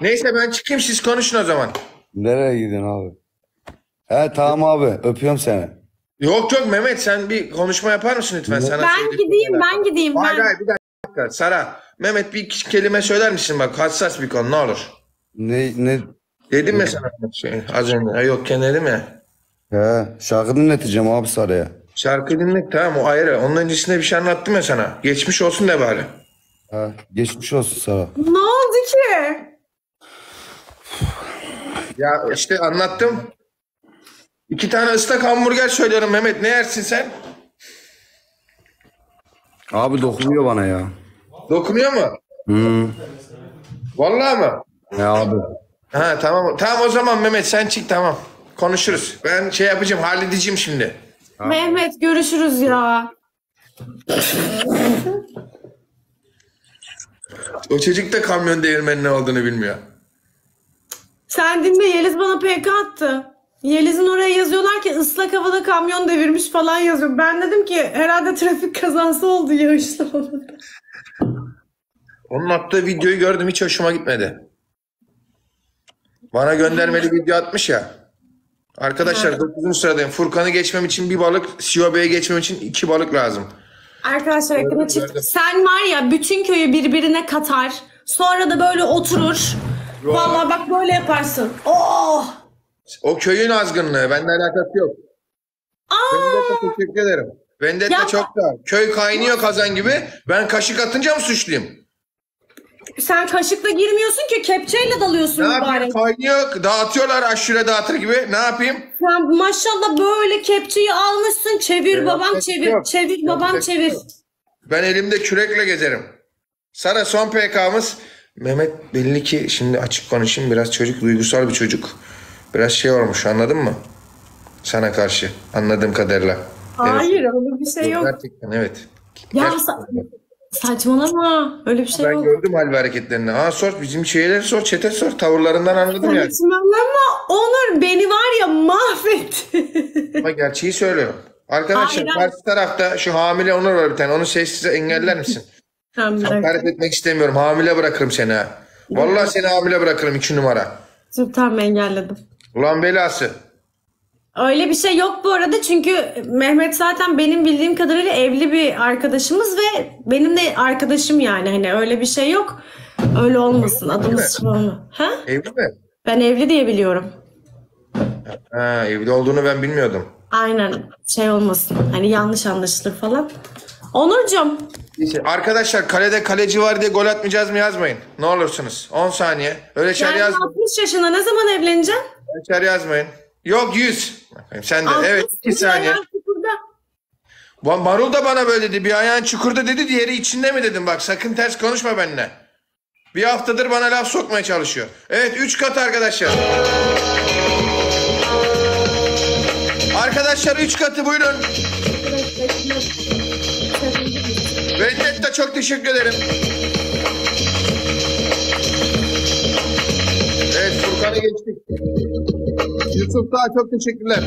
Neyse ben çıkayım siz konuşun o zaman. Nereye gidiyorsun abi? He tamam abi öpüyorum seni. Yok yok Mehmet sen bir konuşma yapar mısın lütfen? Sana Ben söylediğim gideyim, ben gideyim. Hayır Ben... hayır bir dakika. Sara, Mehmet bir kelime söyler misin bak hassas bir konu ne olur. Ne ne Dedim ya sana şey, az önce. Yok dedim ya. He şarkı dinleteceğim abi Sarı'ya. Şarkı dinlemek tamam o ayrı. Onun öncesinde bir şey anlattım ya sana. Geçmiş olsun de bari. He geçmiş olsun Sara. Ne oldu ki? Ya işte anlattım. İki tane ıslak hamburger söylüyorum Mehmet. Ne yersin sen? Abi dokunuyor bana ya. Dokunuyor mu? Hı. Vallahi mı? Ne abi? Ha tamam. Tamam o zaman Mehmet sen çık tamam. Konuşuruz. Ben şey yapacağım halledeceğim şimdi. Mehmet görüşürüz ya. O çocuk da kamyon değirmenin ne olduğunu bilmiyor. Sen dinle Yeliz bana PK attı. Yeliz'in oraya yazıyorlar ki ıslak havada kamyon devirmiş falan yazıyor. Ben dedim ki herhalde trafik kazası oldu yağışlı falan. Onun attığı videoyu gördüm hiç hoşuma gitmedi. Bana göndermeli video atmış ya. Arkadaşlar 9. sıradayım. Furkan'ı geçmem için bir balık, Siyobe'ye geçmem için iki balık lazım. Arkadaşlar ekrana çıktı. Sen var ya bütün köyü birbirine katar. Sonra da böyle oturur. Vallahi bak böyle yaparsın. Oh! O köyün azgınlığı. Bende alakası yok. Vendetta teşekkür ederim. Vendetta Ya- çok da. Köy kaynıyor kazan gibi. Ben kaşık atınca mı suçluyum? Sen kaşıkla girmiyorsun ki kepçeyle dalıyorsun Ne yapayım? mübarek. Kaynıyor. Dağıtıyorlar aşure dağıtır gibi. Ne yapayım? Sen maşallah böyle kepçeyi almışsın. Çevir Yok, babam çevir. yok. Çevir babam çevir. yok. Ben elimde kürekle gezerim. Sara son PK'mız. Mehmet belli ki şimdi açık konuşayım biraz çocuk duygusal bir çocuk. Biraz şey olmuş anladın mı? Sana karşı anladığım kadarıyla. Hayır öyle bir şey yok. Gerçekten evet. Ya Gerçekten. sa- saçmalama. Öyle bir şey Ben yok. gördüm hal ve hareketlerini. Ha sor bizim şeyleri sor, çete sor. Tavırlarından anladım yani. Saçmalama. Onur beni var ya mahvetti. Ama gerçeği söylüyorum. Arkadaşlar karşı tarafta şu hamile Onur var bir tane. Onu sessize engeller misin? Hakaret etmek istemiyorum. Hamile bırakırım seni ha. Vallahi seni hamile bırakırım iki numara. Tamam engelledim. Ulan belası. Öyle bir şey yok bu arada çünkü Mehmet zaten benim bildiğim kadarıyla evli bir arkadaşımız ve benim de arkadaşım yani hani öyle bir şey yok. Öyle olmasın adımız falan. Ha? Evli mi? Ben evli diye biliyorum. Ha, evli olduğunu ben bilmiyordum. Aynen şey olmasın hani yanlış anlaşılır falan. Onurcuğum Neyse, Arkadaşlar kalede kaleci var diye gol atmayacağız mı yazmayın. Ne olursunuz. 10 saniye. Öyle şeyler yani yazmayın. 60 yaşında ne zaman evleneceksin? Öyle şeyler yazmayın. Yok 100. Bakayım Sen de. 60 Evet 2 saniye. Marul da bana böyle dedi. Bir ayağın çukurda dedi, diğeri içinde mi dedim. Bak sakın ters konuşma benimle. Bir haftadır bana laf sokmaya çalışıyor. Evet 3 kat arkadaşlar. Arkadaşlar 3 katı buyurun. Vendetta çok teşekkür ederim. Evet Furkan'ı geçtik. Yusuf daha çok teşekkürler.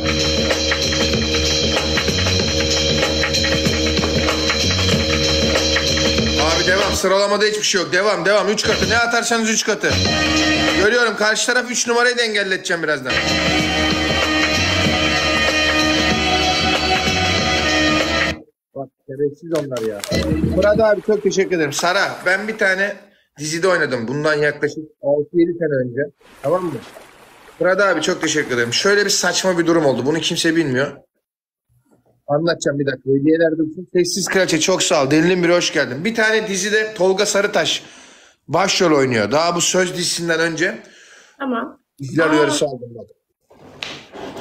Abi devam. Sıralamada hiçbir şey yok. Devam devam. 3 katı. Ne atarsanız 3 katı. Görüyorum. Karşı taraf 3 numarayı da engelleteceğim birazdan. Bak şerefsiz onlar ya. Murat abi çok teşekkür ederim. Sara ben bir tane dizide oynadım. Bundan yaklaşık 6-7 sene önce. Tamam mı? Murat abi çok teşekkür ederim. Şöyle bir saçma bir durum oldu. Bunu kimse bilmiyor. Anlatacağım bir dakika. Hediyeler dursun. Sessiz Kraliçe çok sağ ol. Delinin biri hoş geldin. Bir tane dizide Tolga Sarıtaş başrol oynuyor. Daha bu söz dizisinden önce Tamam. diziler Aa. uyarısı aldım.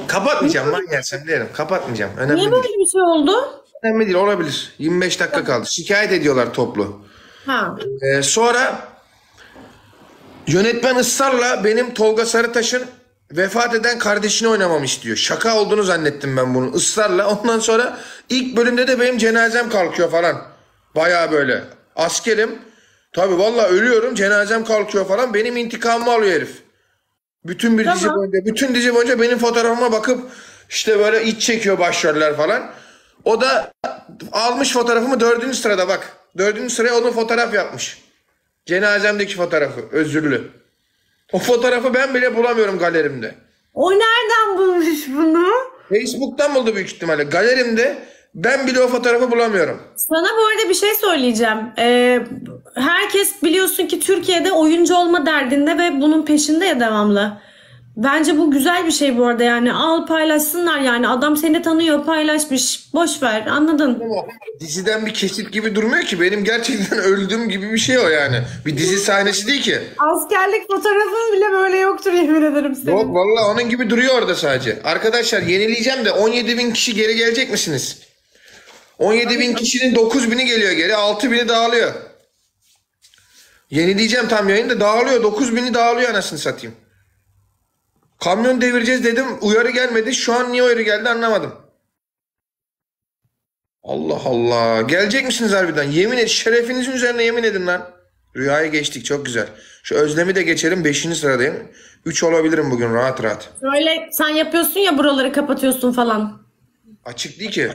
Kapatmayacağım lan gelsem derim. Kapatmayacağım. Önemli Niye değil. böyle bir şey oldu? Önemli değil olabilir. 25 dakika kaldı. Şikayet ediyorlar toplu. Ha. Ee, sonra yönetmen ısrarla benim Tolga Sarıtaş'ın vefat eden kardeşini oynamamı istiyor. Şaka olduğunu zannettim ben bunun ısrarla. Ondan sonra ilk bölümde de benim cenazem kalkıyor falan. Baya böyle. Askerim. Tabi valla ölüyorum cenazem kalkıyor falan. Benim intikamımı alıyor herif. Bütün bir dizi Tamam. boyunca, bütün dizi boyunca benim fotoğrafıma bakıp işte böyle iç çekiyor başroller falan. O da almış fotoğrafımı dördüncü sırada bak. Dördüncü sıraya onun fotoğraf yapmış. Cenazemdeki fotoğrafı. Özürlü. O fotoğrafı ben bile bulamıyorum galerimde. O nereden bulmuş bunu? Facebook'tan buldu büyük ihtimalle. Galerimde ben bile o fotoğrafı bulamıyorum. Sana bu arada bir şey söyleyeceğim. Ee, herkes biliyorsun ki Türkiye'de oyuncu olma derdinde ve bunun peşinde ya devamlı. Bence bu güzel bir şey bu arada yani. Al paylaşsınlar yani. Adam seni tanıyor paylaşmış. Boş ver anladın. Diziden bir kesit gibi durmuyor ki. Benim gerçekten öldüğüm gibi bir şey o yani. Bir dizi sahnesi değil ki. Askerlik fotoğrafın bile böyle yoktur yemin ederim senin. Yok vallahi onun gibi duruyor orada sadece. Arkadaşlar yenileyeceğim de 17 bin kişi geri gelecek misiniz? 17 bin kişinin 9 bini geliyor geri 6 bini dağılıyor. Yenileyeceğim tam yayında dağılıyor 9 bini dağılıyor anasını satayım. Kamyon devireceğiz dedim uyarı gelmedi. Şu an niye uyarı geldi anlamadım. Allah Allah. Gelecek misiniz harbiden? Yemin et şerefinizin üzerine yemin edin lan. Rüyaya geçtik çok güzel. Şu Özlem'i de geçelim 5. sıradayım. 3 olabilirim bugün rahat rahat. Böyle sen yapıyorsun ya buraları kapatıyorsun falan. Açık değil ki.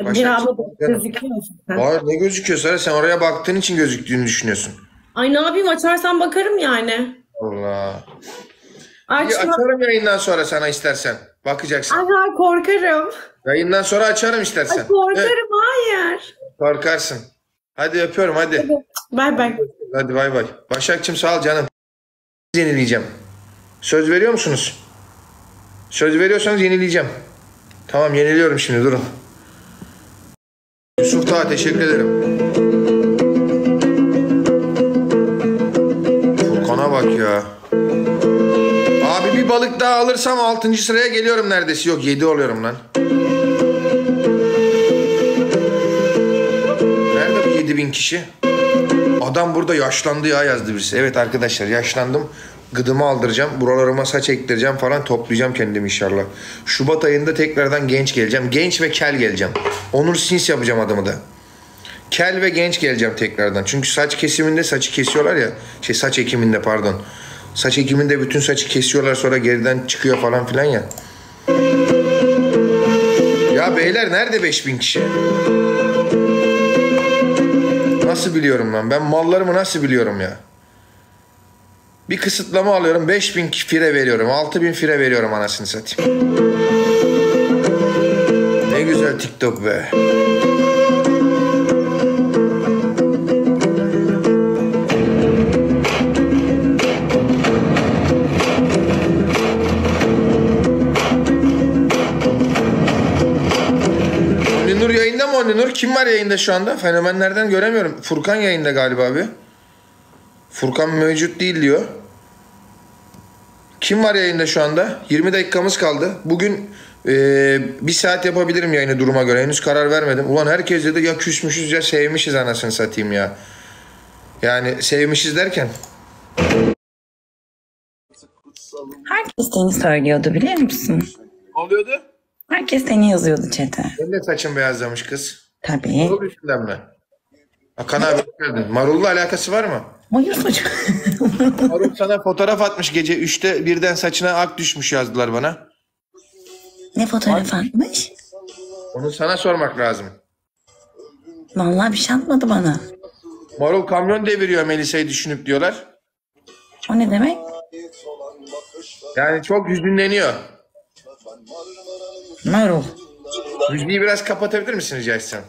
Bir çıktı. gözüküyor. Aa, ne gözüküyor Sara? Sen oraya baktığın için gözüktüğünü düşünüyorsun. Ay ne yapayım açarsan bakarım yani. Allah. Açma. açarım yayından sonra sana istersen. Bakacaksın. Aha korkarım. Yayından sonra açarım istersen. Ay, korkarım Evet, hayır. korkarsın. Hadi öpüyorum hadi. Bay bay. Hadi bay bay. Başakçım sağ ol canım. Yenileyeceğim. Söz veriyor musunuz? Söz veriyorsanız yenileyeceğim. Tamam yeniliyorum şimdi durun. Yusuf Dağ teşekkür ederim. Furkan'a bak ya. Balık daha alırsam 6. sıraya geliyorum neredeyse. Yok 7 oluyorum lan. Nerede bu 7000 kişi? Adam burada yaşlandı ya yazdı birisi. Evet arkadaşlar yaşlandım. Gıdımı aldıracağım. Buralarıma saç ektireceğim falan toplayacağım kendimi inşallah. Şubat ayında tekrardan genç geleceğim. Genç ve kel geleceğim. Onur Sins yapacağım adımı da. Kel ve genç geleceğim tekrardan. Çünkü saç kesiminde saçı kesiyorlar ya. Şey saç ekiminde pardon. Saç ekiminde bütün saçı kesiyorlar sonra geriden çıkıyor falan filan ya. Ya beyler nerede 5000 kişi? Nasıl biliyorum lan? Ben mallarımı nasıl biliyorum ya? Bir kısıtlama alıyorum. 5000 fire veriyorum. 6000 fire veriyorum anasını satayım. Ne güzel TikTok be. Onlinur? Kim var yayında şu anda? Fenomenlerden göremiyorum. Furkan yayında galiba abi. Furkan mevcut değil diyor. Kim var yayında şu anda? 20 dakikamız kaldı. Bugün eee, bir saat yapabilirim yayını duruma göre. Henüz karar vermedim. Ulan herkes dedi ya küsmüşüz ya sevmişiz anasını satayım ya. Yani sevmişiz derken. Herkes seni söylüyordu biliyor musun? Ne oluyordu? Herkes seni yazıyordu çete. Benim de saçım beyazlamış kız. Tabii. Marul yüzünden mi? Hakan abi hoş geldin. Marul'la alakası var mı? Mayıs çocuk. Marul sana fotoğraf atmış gece 3'te birden saçına ak düşmüş yazdılar bana. ne fotoğraf atmış? Onu sana sormak lazım. Vallahi bir şey atmadı bana. Marul kamyon deviriyor Melisa'yı düşünüp diyorlar. O ne demek? Yani çok hüzünleniyor. Marul. Müziği biraz kapatabilir misin rica etsem?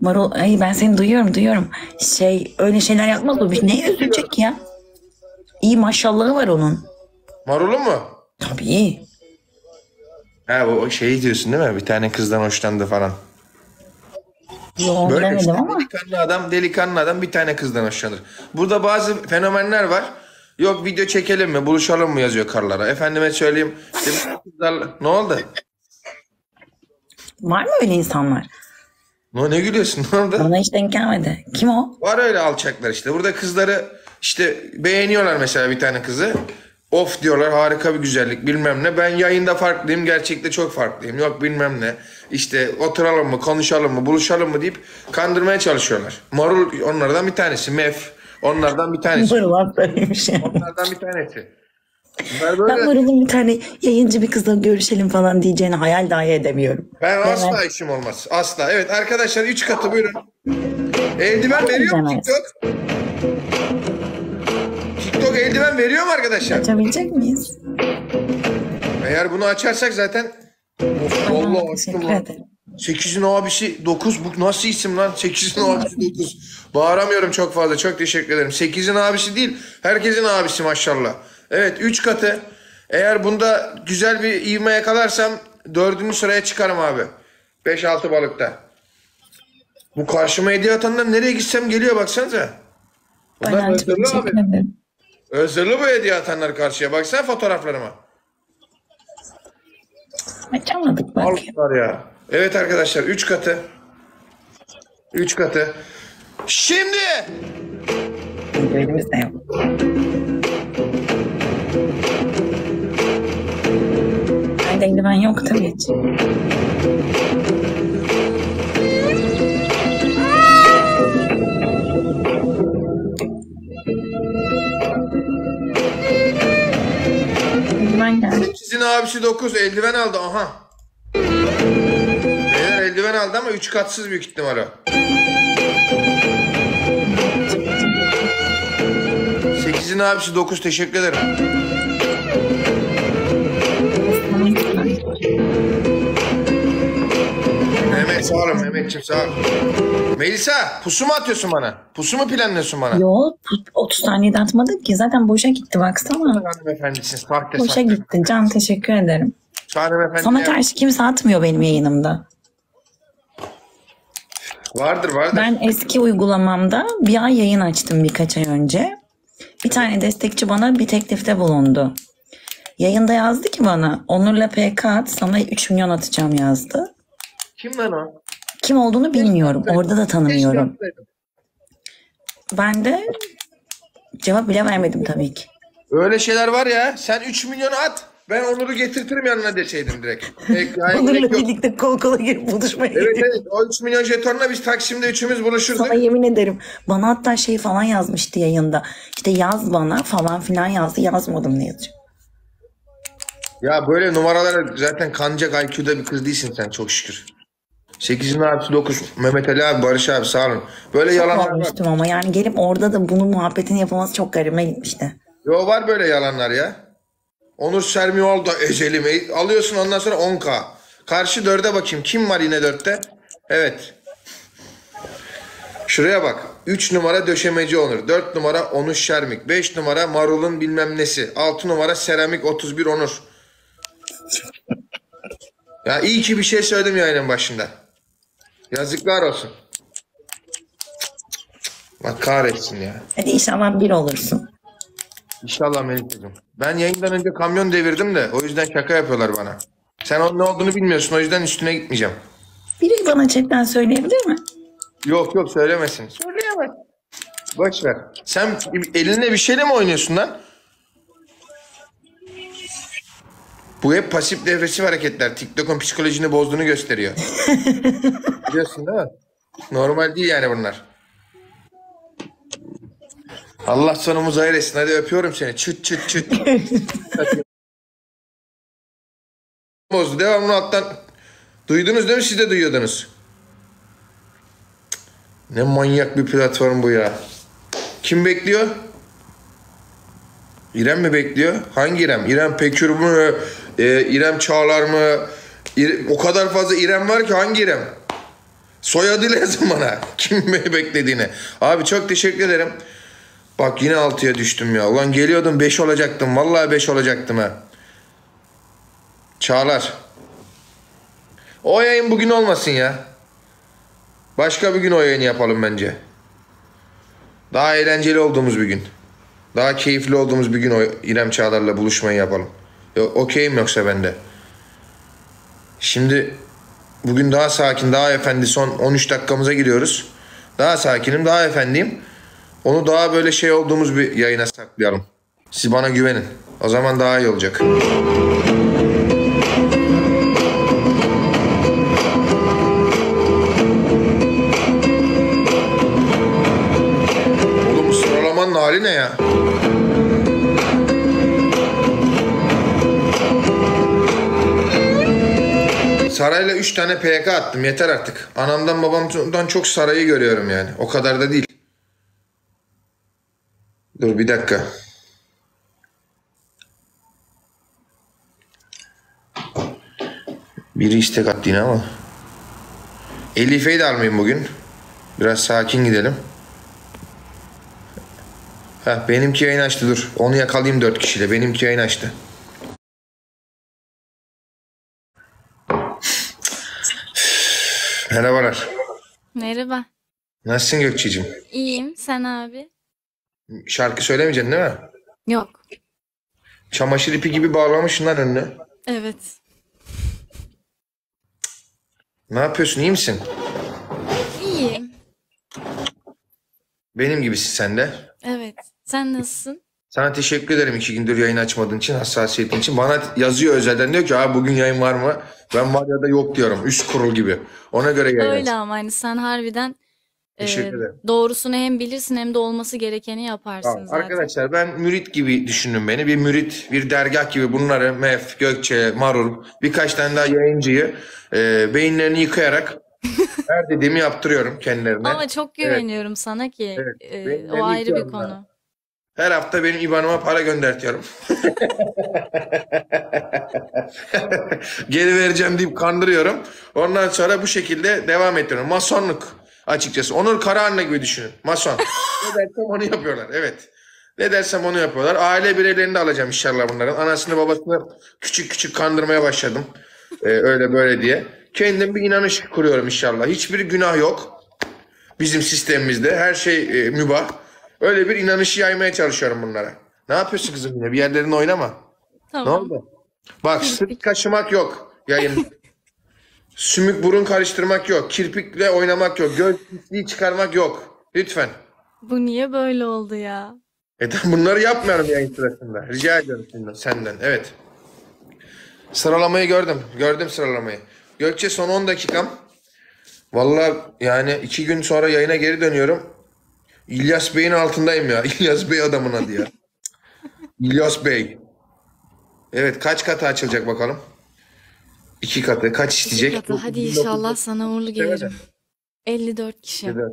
Marul. Ay ben seni duyuyorum duyuyorum. Şey öyle şeyler yapmaz o. Ne üzülecek ya? İyi maşallahı var onun. Marul'un mu? Tabii. Ha o şeyi diyorsun değil mi? Bir tane kızdan hoşlandı falan. Yo Böyle işte ama. delikanlı adam, delikanlı adam bir tane kızdan hoşlanır. Burada bazı fenomenler var. Yok video çekelim mi, buluşalım mı yazıyor karlara. Efendime söyleyeyim. işte bu kızlarla- Ne oldu? Var mı öyle insanlar? Ne, ne gülüyorsun? Ne oldu? Bana hiç denk gelmedi. Kim o? Var öyle alçaklar işte. Burada kızları işte beğeniyorlar mesela bir tane kızı. Of diyorlar harika bir güzellik bilmem ne. Ben yayında farklıyım gerçekte çok farklıyım. Yok bilmem ne. İşte oturalım mı konuşalım mı buluşalım mı deyip kandırmaya çalışıyorlar. Marul onlardan bir tanesi. Mef onlardan bir tanesi. Marul yani. onlardan bir tanesi. Ben böyle. Marul'un bir tane yayıncı bir kızla görüşelim falan diyeceğini hayal dahi edemiyorum. Ben asla Evet. işim olmaz. Asla. Evet arkadaşlar 3 katı buyurun. Eldiven veriyor mu Demez. TikTok? TikTok eldiven veriyor mu arkadaşlar? Açabilecek miyiz? Eğer bunu açarsak zaten Of, açtım Teşekkür lan. ederim. 8'in abisi 9 bu nasıl isim lan? 8'in abisi 9. Bağıramıyorum çok fazla. Çok teşekkür ederim. 8'in abisi değil. Herkesin abisi maşallah. Evet 3 katı. Eğer bunda güzel bir ivme yakalarsam 4. sıraya çıkarım abi. 5-6 balıkta. Bu karşıma hediye atanlar nereye gitsem geliyor baksanıza. Bunlar Aynen özürlü abi. Özürlü bu hediye atanlar karşıya. Baksana fotoğraflarıma. Açamadık bak. Ya. Evet arkadaşlar 3 katı. 3 katı. Şimdi Elimizde yok. Bende yok tabii geldi. sizin abisi 9 eldiven aldı aha. Beyler eldiven aldı ama 3 katsız büyük ihtimal o. Sekizin abisi 9 teşekkür ederim. Sağ olun Mehmetciğim sağ ol. Melisa pusu mu atıyorsun bana? Pusu mu planlıyorsun bana? Yo bu 30 saniyede atmadık ki zaten boşa gitti baksana. Hanımefendisin sahte Boşa sahte. gitti Can teşekkür ederim. Hanımefendi Sana karşı kimse atmıyor benim yayınımda. Vardır vardır. Ben eski uygulamamda bir ay yayın açtım birkaç ay önce. Bir tane destekçi bana bir teklifte bulundu. Yayında yazdı ki bana Onur'la PK at sana 3 milyon atacağım yazdı. Kim lan o? Kim olduğunu bilmiyorum. Orada da tanımıyorum. Ben de cevap bile vermedim tabii ki. Öyle şeyler var ya. Sen 3 milyonu at. Ben Onur'u getirtirim yanına deseydim direkt. Yok. birlikte kol kola girip buluşmaya Evet evet. O 3 milyon jetonla biz Taksim'de üçümüz buluşurduk. Sana yemin ederim. Bana hatta şey falan yazmıştı yayında. İşte yaz bana falan filan yazdı. Yazmadım ne yazacağım. Ya böyle numaralara zaten kanacak IQ'da bir kız değilsin sen çok şükür. 8'in abisi 9. Mehmet Ali abi, Barış abi sağ olun. Böyle yalanlar var. Olmuştum ama yani gelip orada da bunun muhabbetini yapılması çok garime gitmişti. Yo var böyle yalanlar ya. Onur Sermioğlu da ecelimi alıyorsun ondan sonra 10k. Karşı 4'e bakayım. Kim var yine 4'te? Evet. Şuraya bak. 3 numara döşemeci Onur. 4 numara Onur Şermik. 5 numara Marul'un bilmem nesi. 6 numara Seramik 31 Onur. Ya iyi ki bir şey söyledim yayının başında. Yazıklar olsun. Bak kahretsin ya. Hadi inşallah bir olursun. İnşallah Melike'cim. Ben yayından önce kamyon devirdim de o yüzden şaka yapıyorlar bana. Sen onun ne olduğunu bilmiyorsun o yüzden üstüne gitmeyeceğim. Biri bana chatten söyleyebilir mi? Yok yok söylemesin. Söyleyemez. Boş ver. Sen elinle bir şeyle mi oynuyorsun lan? Bu hep pasif depresif hareketler. TikTok'un psikolojini bozduğunu gösteriyor. Biliyorsun değil mi? Normal değil yani bunlar. Allah sonumuzu hayır etsin. Hadi öpüyorum seni. Çıt çıt çıt. Bozdu. Devamlı alttan. Duydunuz değil mi? Siz de duyuyordunuz. Ne manyak bir platform bu ya. Kim bekliyor? İrem mi bekliyor? Hangi İrem? İrem Pekür mü? Ee, İrem Çağlar mı? İre- o kadar fazla İrem var ki hangi İrem? Soyadıyla yazın bana. Kim beni beklediğini. Abi çok teşekkür ederim. Bak yine 6'ya düştüm ya. Ulan geliyordum 5 olacaktım. Vallahi 5 olacaktım ha. Çağlar. O yayın bugün olmasın ya. Başka bir gün o yayını yapalım bence. Daha eğlenceli olduğumuz bir gün. Daha keyifli olduğumuz bir gün o İrem Çağlar'la buluşmayı yapalım. Okeyim yoksa bende. Şimdi bugün daha sakin, daha efendi son 13 dakikamıza giriyoruz. Daha sakinim, daha efendiyim. Onu daha böyle şey olduğumuz bir yayına saklayalım. Siz bana güvenin. O zaman daha iyi olacak. Oğlum sıralamanın hali ne ya? Sarayla 3 tane PK attım yeter artık. Anamdan babamdan çok sarayı görüyorum yani. O kadar da değil. Dur bir dakika. Biri istek attı yine ama. Elife'yi de almayayım bugün. Biraz sakin gidelim. Heh, benimki yayın açtı dur. Onu yakalayayım dört kişiyle. Benimki yayın açtı. Merhabalar. Merhaba. Nasılsın Gökçe'cim? İyiyim. Sen abi? Şarkı söylemeyeceksin değil mi? Yok. Çamaşır ipi gibi bağlamışsın lan önüne. Evet. Ne yapıyorsun iyi misin? İyiyim. Benim gibisin sen de. Evet. Sen nasılsın? Sana teşekkür ederim iki gündür yayın açmadığın için, hassasiyetin için. Bana yazıyor özelden diyor ki abi bugün yayın var mı? Ben var ya da yok diyorum. Üst kurul gibi. Ona göre yayın aç. Öyle ama hani sen harbiden e, Teşekkür ederim. doğrusunu hem bilirsin hem de olması gerekeni yaparsın Tamam, zaten. Arkadaşlar ben mürit gibi düşünün beni. Bir mürit, bir dergah gibi bunları Mef, Gökçe, Marul birkaç tane daha yayıncıyı e, beyinlerini yıkayarak her dediğimi yaptırıyorum kendilerine. Ama çok güveniyorum sana ki Evet. e, Ben- ben o ayrı bir yıkıyorum konu. Her hafta benim IBAN'ıma para göndertiyorum. Geri vereceğim deyip kandırıyorum. Ondan sonra bu şekilde devam ettiriyorum. Masonluk açıkçası. Onur Karahanlı gibi düşünün. Mason. ne dersem onu yapıyorlar. Evet. Ne dersem onu yapıyorlar. Aile bireylerini de alacağım inşallah bunların. Anasını babasını küçük küçük kandırmaya başladım. Ee, öyle böyle diye. Kendim bir inanış kuruyorum inşallah. Hiçbir günah yok. Bizim sistemimizde her şey e, mübah. Öyle bir inanışı yaymaya çalışıyorum bunlara. Ne yapıyorsun kızım yine? Bir yerlerinde oynama. Ne Tamam. oldu? Bak sırt kaşımak yok yayın. Sümük burun karıştırmak yok. Kirpikle oynamak yok. Göz pisliği çıkarmak yok. Lütfen. Bu niye böyle oldu ya? E bunları yapmıyorum yayın sırasında. Rica ediyorum senden- senden. Evet. Sıralamayı gördüm. Gördüm sıralamayı. Gökçe son 10 dakikam. Vallahi yani iki gün sonra yayına geri dönüyorum. İlyas Bey'in altındayım ya. İlyas Bey adamın adı ya. İlyas Bey. Evet kaç katı açılacak bakalım. İki katı. Kaç isteyecek? Katı. Hadi inşallah sana uğurlu gelirim. 54 kişi. 54.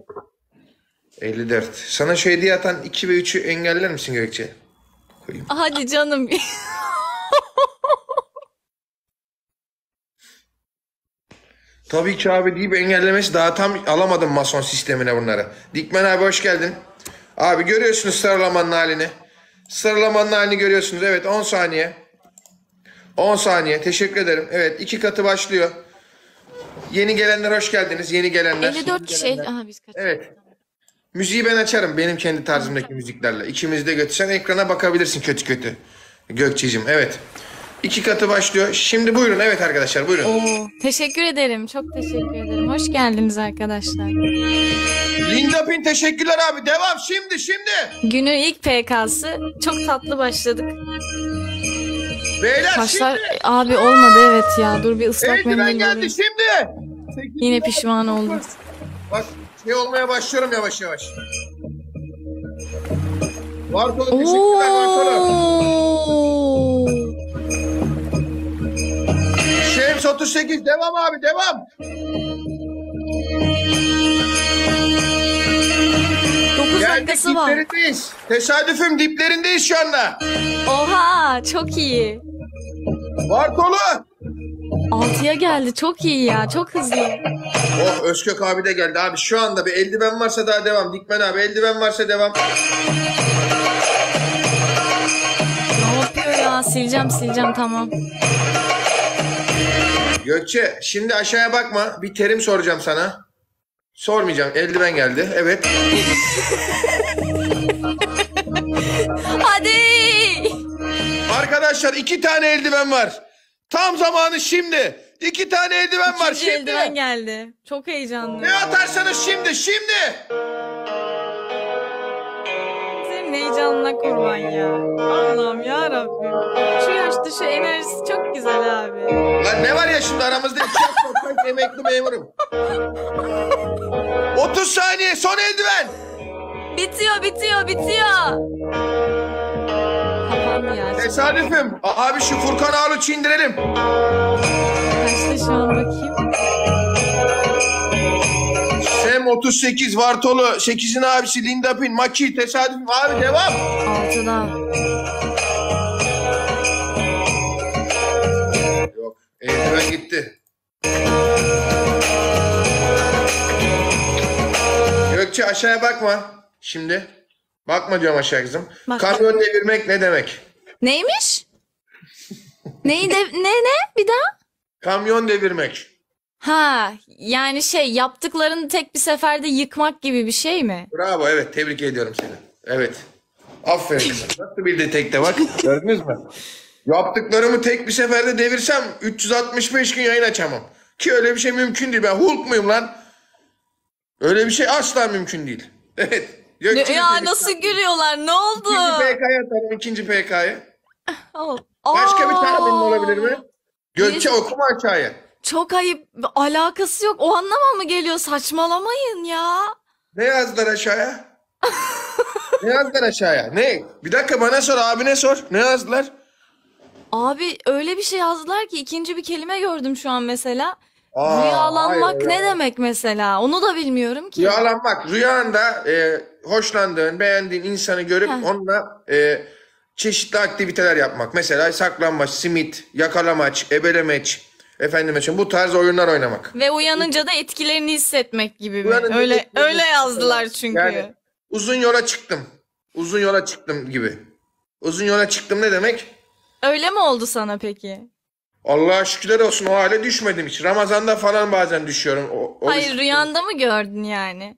54. Sana şu hediye atan 2 ve 3'ü engeller misin Gökçe? Koyayım. Hadi canım. Tabii ki abi deyip engellemesi daha tam alamadım mason sistemine bunları. Dikmen abi hoş geldin. Abi görüyorsunuz sıralamanın halini. Sıralamanın halini görüyorsunuz. Evet 10 saniye. 10 saniye. Teşekkür ederim. Evet iki katı başlıyor. Yeni gelenler hoş geldiniz. Yeni gelenler. 54 kişi. Aha biz kaç? Evet. Müziği ben açarım benim kendi tarzımdaki müziklerle. İkimizi de götürsen ekrana bakabilirsin kötü kötü. Gökçe'cim evet. İki katı başlıyor. Şimdi buyurun evet arkadaşlar buyurun. Oo, teşekkür ederim. Çok teşekkür ederim. Hoş geldiniz arkadaşlar. Linda Pin teşekkürler abi. Devam şimdi şimdi. Günün ilk PK'sı. Çok tatlı başladık. Beyler Taşlar şimdi. abi olmadı evet ya. Dur bir ıslak Eldiven mendil geldi alayım. şimdi. Yine pişman oldum. Bak şey olmaya başlıyorum yavaş yavaş. Bartolo teşekkürler Bartolo. Şems 38 devam abi devam. 9 Geldik dakikası var. diplerindeyiz. Tesadüfüm diplerindeyiz şu anda. Oha çok iyi. Bartolo. 6'ya geldi. Çok iyi ya. Çok hızlı. Oh Özkök abi de geldi abi. Şu anda bir eldiven varsa daha devam. Dikmen abi eldiven varsa devam. Ne yapıyor ya? Sileceğim sileceğim tamam. Gökçe şimdi aşağıya bakma. Bir terim soracağım sana. Sormayacağım. Eldiven geldi. Evet. Hadi. Arkadaşlar iki tane eldiven var. Tam zamanı şimdi. İki tane eldiven var İkinci şimdi. eldiven geldi. Çok heyecanlı. Ne atarsanız şimdi şimdi. Senin heyecanına kurban ya. Allah'ım ya Rabbim. Şu yaşta şu enerjisi çok güzel abi. Lan ne var ya şimdi aramızda iki sanki emekli memurum. 30 saniye son eldiven. Bitiyor bitiyor bitiyor. Kapandı ya. Tesadüfüm. Abi şu Furkan Ağluç'u indirelim. 38, Vartolo, 8'in abisi Linda Pin, Maki, tesadüf. Abi devam. Altıda. Yok. Eldiven gitti. Gökçe aşağıya bakma. Şimdi. Bakma diyorum aşağı kızım. Bak. Kamyon devirmek ne demek? Neymiş? Neyi de ne ne bir daha? Kamyon devirmek. Ha, yani şey yaptıklarını tek bir seferde yıkmak gibi bir şey mi? Bravo evet tebrik ediyorum seni. Evet. Aferin. Nasıl bildi tekte bak. Gördünüz mü? Yaptıklarımı tek bir seferde devirsem 365 gün yayın açamam. Ki öyle bir şey mümkün değil. Ben Hulk muyum lan? Öyle bir şey asla mümkün değil. Evet. Gökçe'nin Ya nasıl gülüyorlar? Ne oldu? İkinci PK'ya atalım. ikinci PK'yı. Başka bir Aa! tahmin olabilir mi? Gökçe okuma aşağıya. Çok ayıp. Alakası yok. O anlama mı geliyor? Saçmalamayın ya. Ne yazdılar aşağıya? ne yazdılar aşağıya? Ne? Bir dakika bana sor abine sor. Ne yazdılar? Abi öyle bir şey yazdılar ki ikinci bir kelime gördüm şu an mesela. Aa, Rüyalanmak hayır ne ya. demek mesela? Onu da bilmiyorum ki. Rüyalanmak. Rüyanda e, hoşlandığın, beğendiğin insanı görüp Heh. onunla e, çeşitli aktiviteler yapmak. Mesela saklambaç, simit, yakalamaç, ebelemeç, efendime söyleyeyim bu tarz oyunlar oynamak. Ve uyanınca da etkilerini hissetmek gibi mi? Uyanınca Öyle etkilerini öyle yazdılar çünkü. Yani uzun yola çıktım. Uzun yola çıktım gibi. Uzun yola çıktım ne demek? Öyle mi oldu sana peki? Allah'a şükürler olsun o hale düşmedim hiç. Ramazan'da falan bazen düşüyorum. O, o Hayır rüyanda mı gördün yani?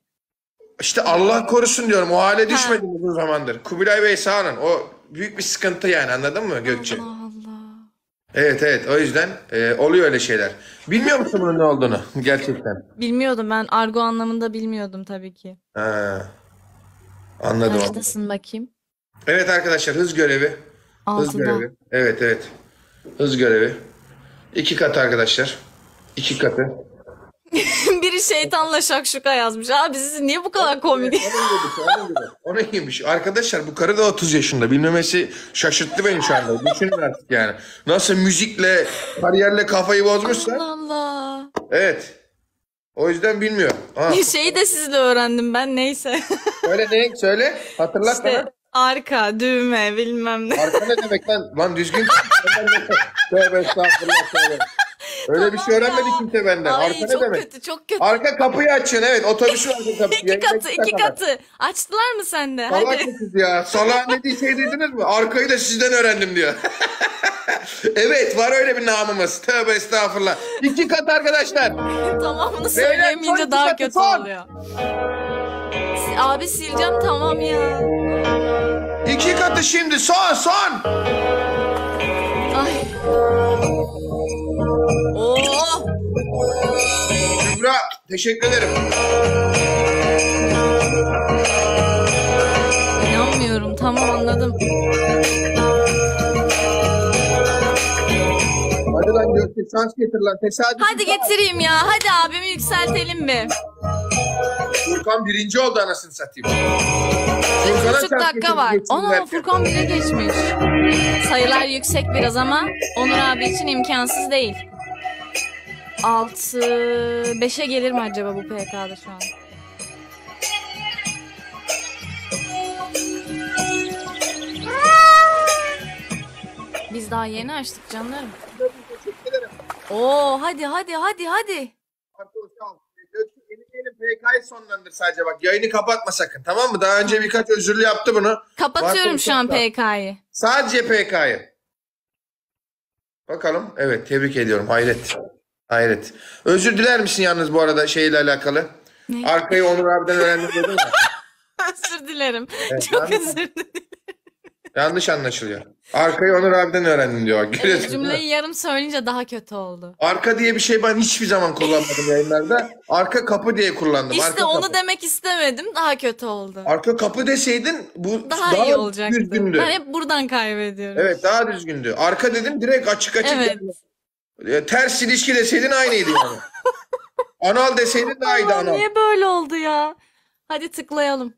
İşte Allah korusun diyorum. O hale düşmedim uzun zamandır. Kubilay Bey sağ olun. O büyük bir sıkıntı yani anladın mı Gökçe? Allah. Evet evet o yüzden e, oluyor öyle şeyler. Bilmiyor musun bunun ne olduğunu gerçekten? Bilmiyordum ben argo anlamında bilmiyordum tabii ki. Ha, anladım. Kaçtasın bakayım? Evet arkadaşlar hız görevi. Hız Altıda. görevi. Evet evet. Hız görevi. İki katı arkadaşlar. İki katı. Biri şeytanla şakşuka yazmış. Abi siz niye bu kadar komik? Onun gibi, onun gibi. O neymiş? Arkadaşlar bu karı da 30 yaşında. Bilmemesi şaşırttı beni şu anda. Düşünün artık yani. Nasıl müzikle, kariyerle kafayı bozmuşsa. Allah Allah. Evet. O yüzden bilmiyor. Ha, Şeyi de sizle öğrendim ben neyse. söyle ne? Söyle. Hatırlat İşte bana. arka, düğme bilmem ne. Arka ne demek lan? Lan düzgün. Tövbe estağfurullah tövbe. Öyle bir şey öğrenmedi kimse benden. Ay Arka ne çok demek? kötü çok kötü. Arka kapıyı açıyorsun evet. Otobüsün arka kapısı. İki katı iki katı. Açtılar mı sende? Salak Hadi. mısınız ya? Salak dediği şey duydunuz mu? Arkayı da sizden öğrendim diyor. evet var öyle bir namımız. Tövbe estağfurullah. İki kat arkadaşlar. Tamamını son söyleyemeyince daha katı, kötü son. oluyor. Abi sileceğim tamam ya. İki katı şimdi son son. Ay. Oo. Kübra teşekkür ederim. İnanmıyorum tamam anladım. Hadi lan Gökçe şans getir lan. Tesadüf. Hadi getireyim ya. Hadi abimi yükseltelim bir. Furkan birinci oldu anasını satayım. Üç Furkan'a buçuk dakika var. derken. Furkan bire geçmiş. Sayılar yüksek biraz ama Onur abi için imkansız değil. 6 5'e gelir mi acaba bu PK'da şu an? Biz daha yeni açtık canlarım. Oo hadi hadi hadi hadi. Yeni PK'yı sonlandır sadece bak. Yayını kapatma sakın tamam mı? Daha önce birkaç özürlü yaptı bunu. Kapatıyorum şu an Varsa- PK'yı. Sadece PK'yı. Bakalım. Evet tebrik ediyorum. Hayret. Hayret. Özür diler misin yalnız bu arada şeyle alakalı? Ne? Arkayı Onur abiden öğrendim dedin ya. Özür dilerim. Evet, Çok ben- özür dilerim. Yanlış anlaşılıyor. Arkayı Onur abiden öğrendim diyor. Evet, Görüyorsun değil mi? cümleyi yarım söyleyince daha kötü oldu. Arka diye bir şey ben hiçbir zaman kullanmadım yayınlarda. Arka kapı diye kullandım. İşte arka onu kapı. demek istemedim. Daha kötü oldu. Arka kapı deseydin bu Daha, iyi olacaktı. düzgündü. Ben hep buradan kaybediyorum. Evet daha düzgündü. Arka dedim direkt açık açık. Evet. Ya, Ters ilişki deseydin aynıydı yani. anal deseydin daha iyiydi Aa, anal. niye böyle oldu ya? Hadi tıklayalım.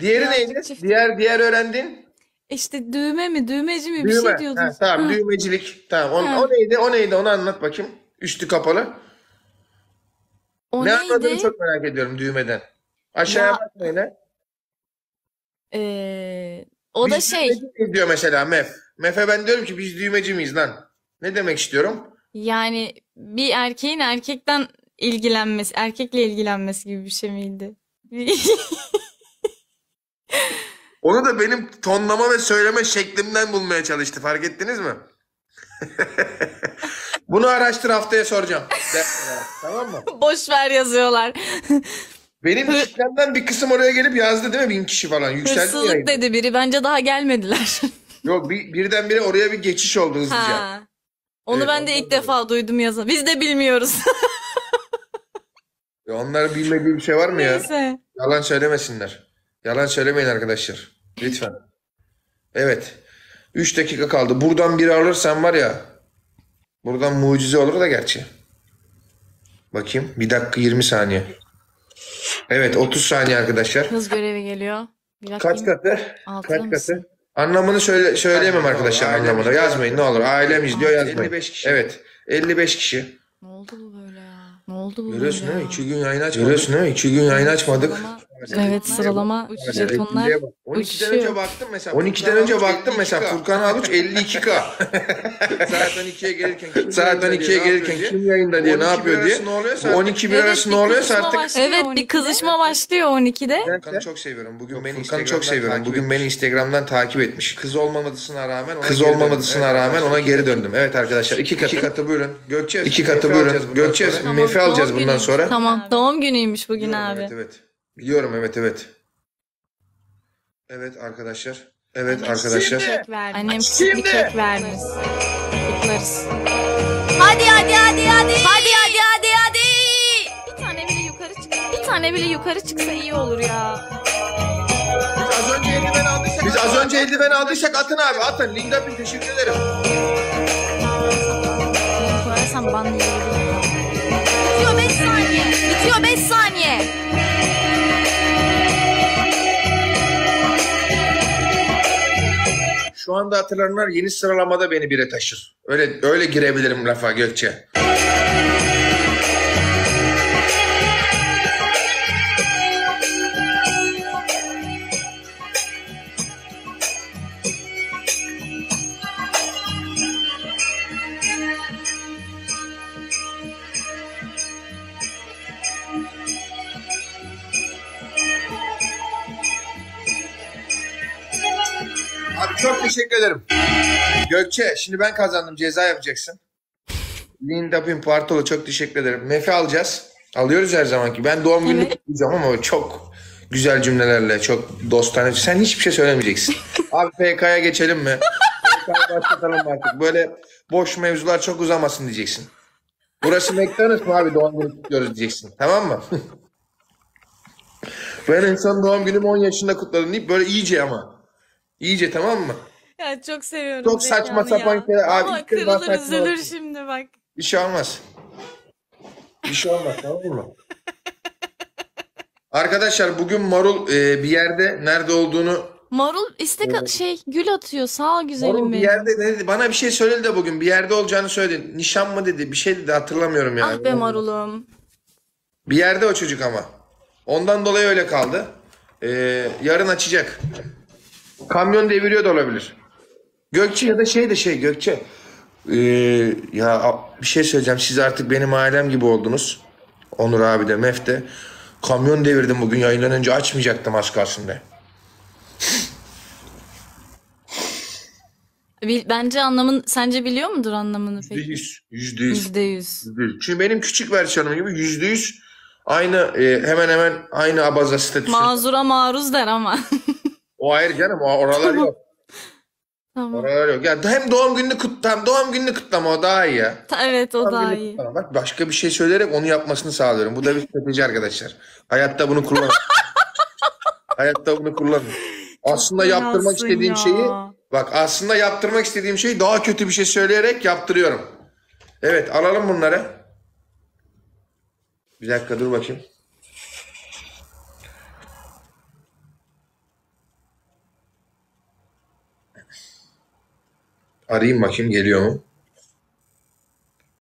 Diğeri neydi? çift- Diğer diğer öğrendin? İşte düğme mi düğmeci mi bir Düğme. şey diyordun. Ha, tamam Ha. düğmecilik. Tamam. O, Ha. o neydi? O neydi? Onu anlat bakayım. Üstü kapalı. O ne anladığını neydi? çok merak ediyorum düğmeden. Aşağıya Ya- bakma yine. Ee, o da Biz şey düğmeci miyiz diyor mesela Mef. Mef'e ben diyorum ki biz düğmeci miyiz lan? Ne demek istiyorum? yani bir erkeğin erkekten ilgilenmesi, erkekle ilgilenmesi gibi bir şey miydi? Onu da benim tonlama ve söyleme şeklimden bulmaya çalıştı. Fark ettiniz mi? Bunu araştır haftaya soracağım. Tamam mı? Boş ver yazıyorlar. Benim kitlемden bir kısım oraya gelip yazdı değil mi? Bin kişi falan. Yükseldi Hırsızlık yayın. dedi biri. Bence daha gelmediler. Yok bir, birdenbire oraya bir geçiş oldu hızlıca. ha. Onu Evet, ben de ondan ilk defa duydum yazın. Biz de bilmiyoruz. Ya onların bilmediği bir şey var mı ya? Neyse. Yalan söylemesinler. Yalan söylemeyin arkadaşlar. Lütfen. Evet. 3 dakika kaldı. Buradan biri alırsan var ya. Buradan mucize olur da gerçi. Bakayım. 1 dakika 20 saniye. Evet 30 saniye arkadaşlar. Hız görevi geliyor. Bir dakika. Kaç katı? Altıda Kaç mısın? katı? Anlamını söyle söyleyemem arkadaşlar anlamını. Yazmayın ne olur. Ailem izliyor yazmayın. 55 kişi. Evet. 55 kişi. Ne oldu bu böyle ya? Ne oldu bu Görüyorsun böyle değil mi? ya? 2 gün yayın açmadık. Görüyorsun değil mi? 2 gün yayın açmadık. Sıralama- Evet sıralama jetonlar 12'den uçuşuyor. önce baktım mesela. 12'den önce baktım mesela Furkan Aluç 52k. Saat 12'ye gelirken Saat 12'ye gelirken kim yayında diye ne yapıyor diye. Bu 12 bir arası ne oluyorsa artık Evet bir kızışma başlıyor 12'de. Furkan'ı çok seviyorum. Bugün beni Furkan'ı çok seviyorum. Bugün beni Instagram'dan takip etmiş. Kız olmamasına rağmen ona kız olmamasına rağmen ona geri döndüm. Evet arkadaşlar iki katı. iki katı buyurun. Gökçe iki katı buyurun. Gökçe mefe alacağız bundan sonra. Tamam doğum günüymüş bugün abi. Evet evet. Biliyorum evet evet. Evet arkadaşlar. Evet arkadaşlar. Kek. Annem küçük bir kek vermiş. Kutlarız. Hadi hadi hadi hadi. Hadi hadi hadi hadi. Bir tane bile yukarı çık. Bir tane bile yukarı çıksa iyi olur ya. Biz az önce eldiven aldıysak Biz az önce eldiven aldıysak atın abi atın. Linda bin teşekkür ederim. Anda hatırlananlar yeni sıralamada beni bire taşır. Öyle öyle girebilirim lafa Gökçe. Ederim. Gökçe şimdi ben kazandım ceza yapacaksın. Linda Pin Partolo çok teşekkür ederim. Mefe alacağız. Alıyoruz her zamanki. Ben doğum Evet. kutlayacağım ama çok güzel cümlelerle, çok dostane. Sen hiçbir şey söylemeyeceksin. Abi PK'ya geçelim mi? PK'ya başlatalım artık. Böyle boş mevzular çok uzamasın diyeceksin. Burası McDonald's mı abi doğum günü kutluyoruz diyeceksin. Tamam mı? ben en son doğum günümü 10 yaşında kutladım deyip böyle iyice ama. İyice tamam mı? Ya çok seviyorum. Çok saçma zekanı sapan ya. şeyler. Abi Ama ilk defa kırılır saçma üzülür şimdi bak. Bir şey olmaz. Bir şey olmaz tamam mı? Arkadaşlar bugün Marul e, bir yerde nerede olduğunu Marul istek at- şey gül atıyor. Sağ ol güzelim Marul bir benim. yerde ne dedi? Bana bir şey söyledi de bugün bir yerde olacağını söyledi. Nişan mı dedi? Bir şey dedi hatırlamıyorum yani. Ah be marulum. Bir yerde o çocuk ama. Ondan dolayı öyle kaldı. E, yarın açacak. Kamyon deviriyor da olabilir. Gökçe ya da şey de şey Gökçe. Ee, ya bir şey söyleyeceğim. Siz artık benim ailem gibi oldunuz. Onur abi de Mef de. Kamyon devirdim bugün yayından önce açmayacaktım az kalsın de. Bil- Bence anlamın sence biliyor mudur anlamını peki? yüz. Yüzde yüz. Yüzde yüz. Yüzde yüz. Çünkü benim küçük versiyonum gibi yüzde yüz aynı e, hemen hemen aynı abaza statüsü. Mazura maruz der ama. O ayrı canım. O oralar yok. Tamam. Oralar yok. Ya hem doğum gününü kutlam, doğum gününü kutlama o daha iyi ya. Ta- Evet o Doğum daha gününü iyi. kutlama. Bak başka bir şey söyleyerek onu yapmasını sağlıyorum. Bu da bir strateji arkadaşlar. Hayatta bunu kullanın. Hayatta bunu kullanın. Aslında yaptırmak fenasın istediğim ya. şeyi bak aslında yaptırmak istediğim şeyi daha kötü bir şey söyleyerek yaptırıyorum. Evet alalım bunları. Bir dakika dur bakayım. Arayayım bakayım geliyor mu?